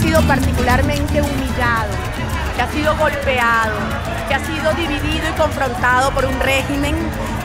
ha sido particularmente humillado, que ha sido golpeado, que ha sido dividido y confrontado por un régimen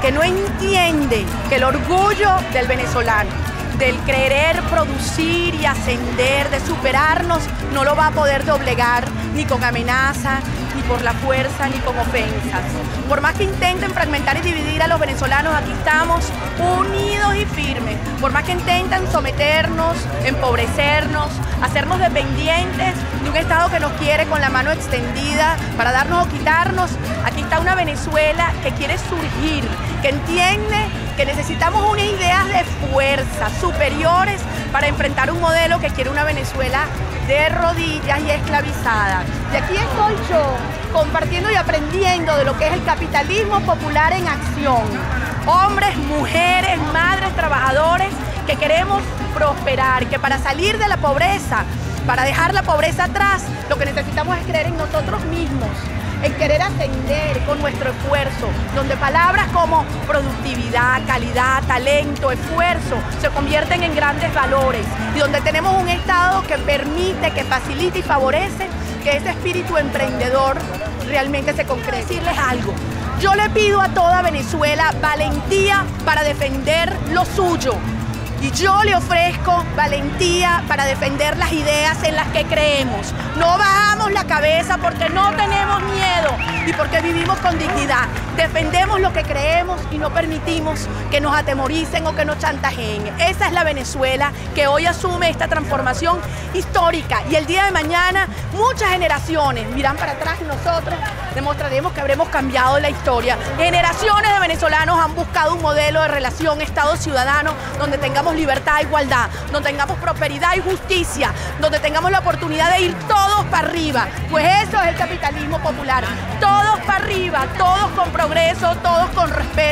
que no entiende que el orgullo del venezolano del querer producir y ascender, de superarnos, no lo va a poder doblegar ni con amenaza, ni por la fuerza, ni con ofensas. Por más que intenten fragmentar y dividir a los venezolanos, aquí estamos unidos y firmes. Por más que intenten someternos, empobrecernos, hacernos dependientes de un Estado que nos quiere con la mano extendida para darnos o quitarnos, aquí está una Venezuela que quiere surgir, que entiende que necesitamos unas ideas de fuerza superiores para enfrentar un modelo que quiere una Venezuela de rodillas y esclavizada. Y aquí estoy yo compartiendo y aprendiendo de lo que es el capitalismo popular en acción. Hombres, mujeres, madres, trabajadores que queremos prosperar, que para salir de la pobreza, para dejar la pobreza atrás, lo que necesitamos es creer en nosotros mismos, en querer ascender con nuestro esfuerzo, donde palabras como productividad, calidad, talento, esfuerzo se convierten en grandes valores y donde tenemos un Estado que permite, que facilita y favorece que ese espíritu emprendedor realmente se concrete. Decirles algo. Yo le pido a toda Venezuela valentía para defender lo suyo, y yo le ofrezco valentía para defender las ideas en las que creemos. No bajamos la cabeza porque no tenemos miedo y porque vivimos con dignidad. Defendemos lo que creemos y no permitimos que nos atemoricen o que nos chantajeen. Esa es la Venezuela que hoy asume esta transformación histórica. Y el día de mañana muchas generaciones miran para atrás y nosotros demostraremos que habremos cambiado la historia. Generaciones de venezolanos han buscado un modelo de relación Estado-ciudadano donde tengamos libertad e igualdad, donde tengamos prosperidad y justicia, donde tengamos la oportunidad de ir todos para arriba. Pues eso es el capitalismo popular. Todos para arriba, todos con progreso, todos con respeto,